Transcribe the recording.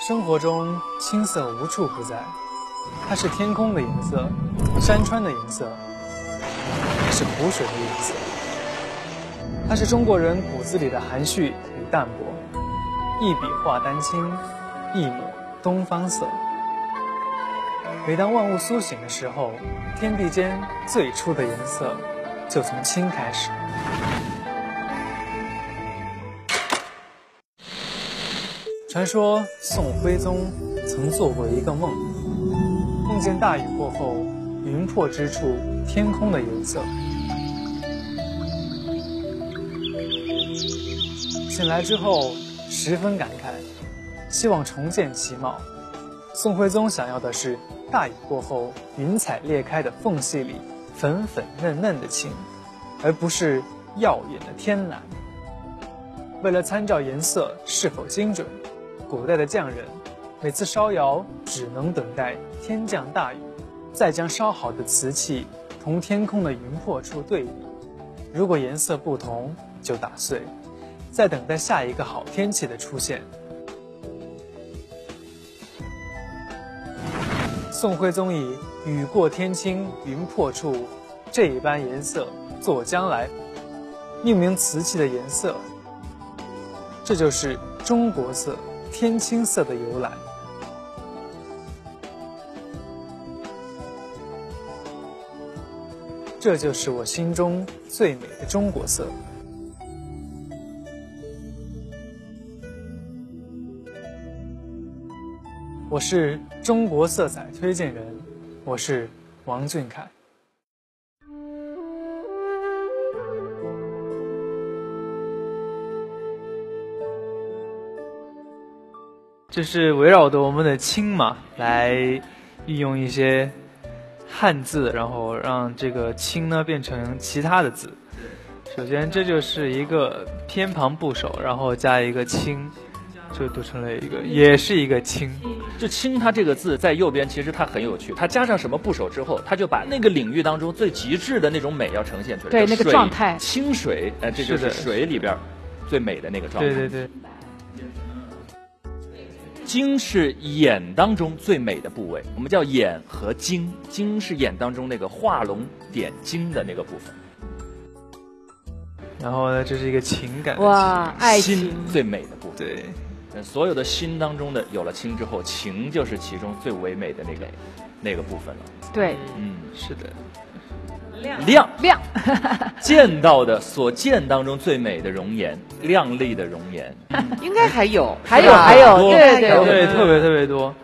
生活中青色无处不在，它是天空的颜色，山川的颜色，是湖水的颜色。它是中国人骨子里的含蓄与淡泊，一笔画丹青，一抹东方色。每当万物苏醒的时候，天地间最初的颜色就从青开始。传说宋徽宗曾做过一个梦，梦见大雨过后，云破之处天空的颜色。醒来之后十分感慨，希望重见其貌。宋徽宗想要的是大雨过后云彩裂开的缝隙里粉粉嫩嫩的青，而不是耀眼的天蓝。为了参照颜色是否精准。古代的匠人，每次烧窑只能等待天降大雨，再将烧好的瓷器同天空的云破处对比，如果颜色不同，就打碎，再等待下一个好天气的出现。宋徽宗以“雨过天青云破处”这一般颜色作将来，命名瓷器的颜色，这就是中国色。天青色的由来，这就是我心中最美的中国色。我是中国色彩推荐人，我是王俊凯。这是围绕着我们的“清”嘛，来运用一些汉字，然后让这个“清”呢变成其他的字。首先，这就是一个偏旁部首，然后加一个“清”，就读成了一个，也是一个“清”。就“清”它这个字在右边，其实它很有趣。它加上什么部首之后，它就把那个领域当中最极致的那种美要呈现出来。对，那个状态。清水，哎，这就是水里边最美的那个状态。对对对。睛是眼当中最美的部位，我们叫眼和睛。睛是眼当中那个画龙点睛的那个部分。然后呢，这是一个情感哇，爱心最美的部分。对，所有的心当中的有了情之后，情就是其中最唯美的那个那个部分了。对，嗯，是的。亮。亮。亮，见到的所见当中最美的容颜，亮丽的容颜，应该还有，还有还有，对对。对，特别特别多。